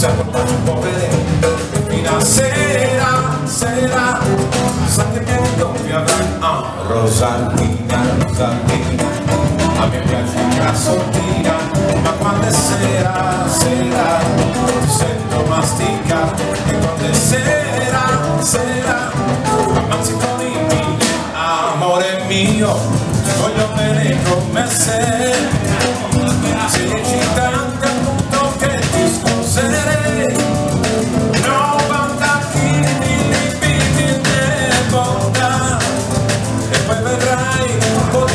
salutano povere fino a sera, sera pensate che doppia avrà Rosalina, Rosalina a me piace la sottina ma quando è sera, sera ti sento mastica. E quando è sera, sera avanzi con i miei. Amore mio voglio bene come sei Bye.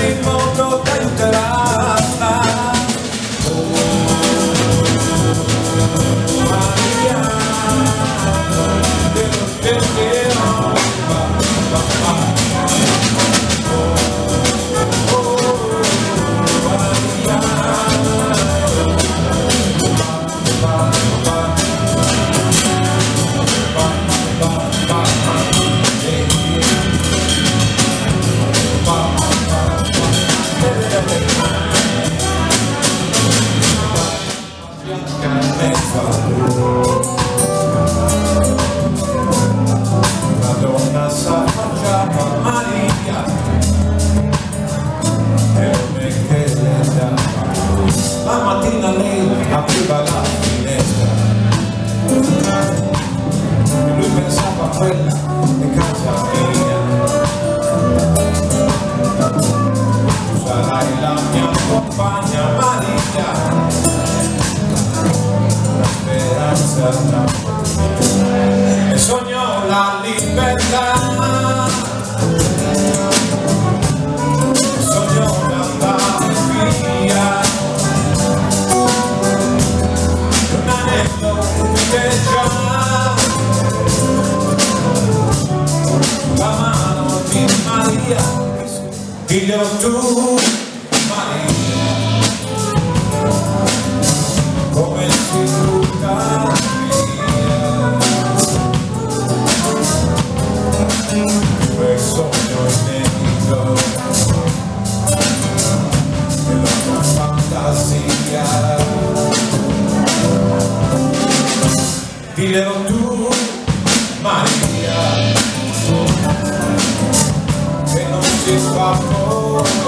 Oh.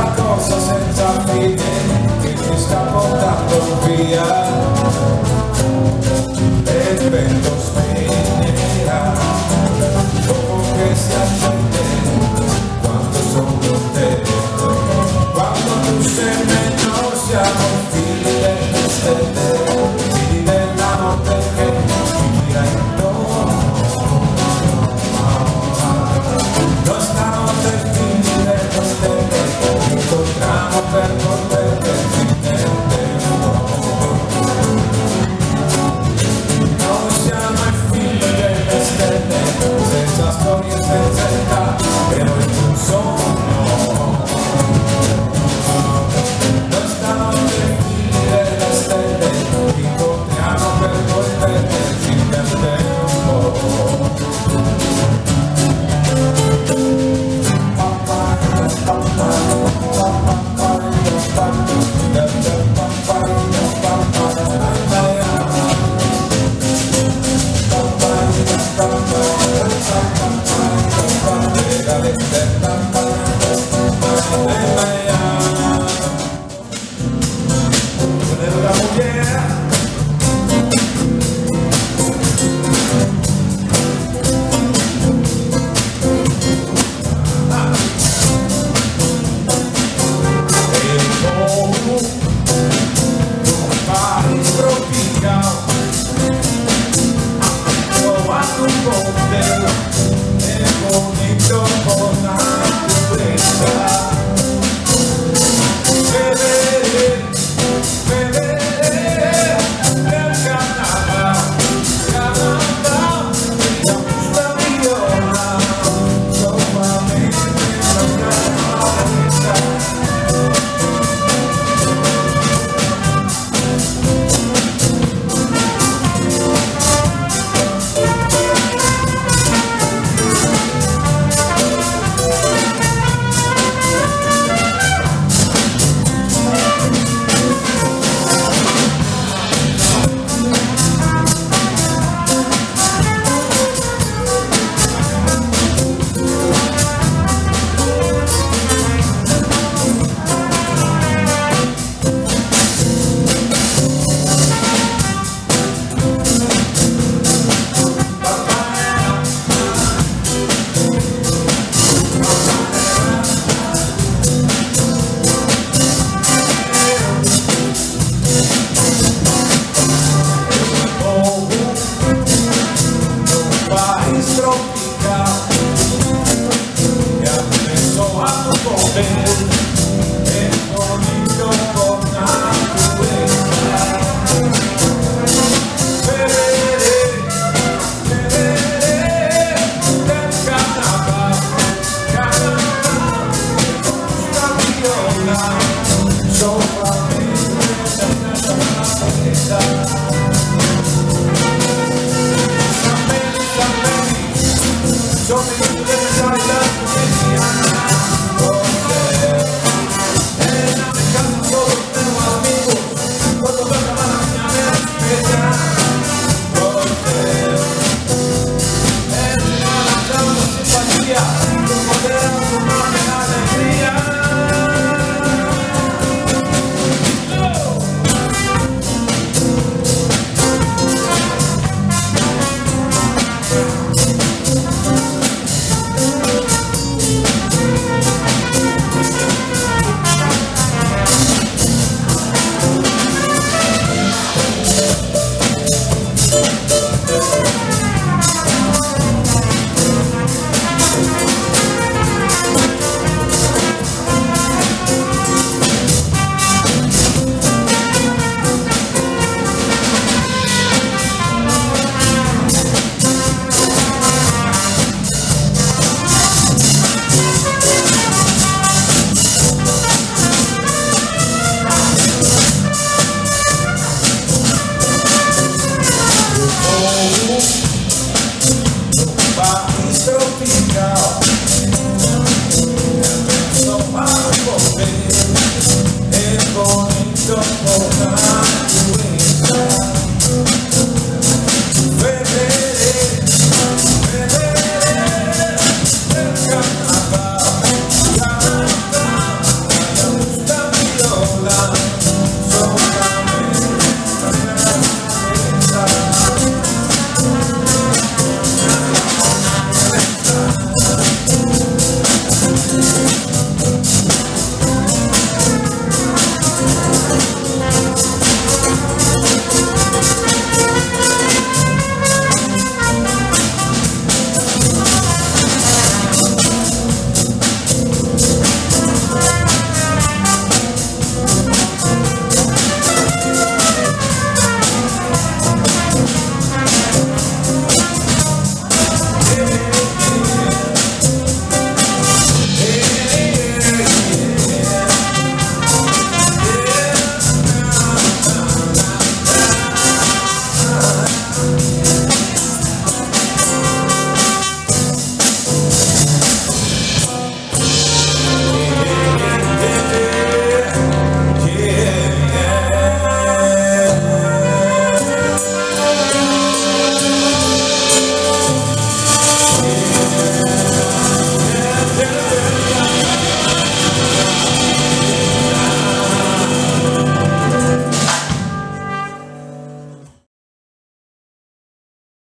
una cosa senza fine che ti sta portando via.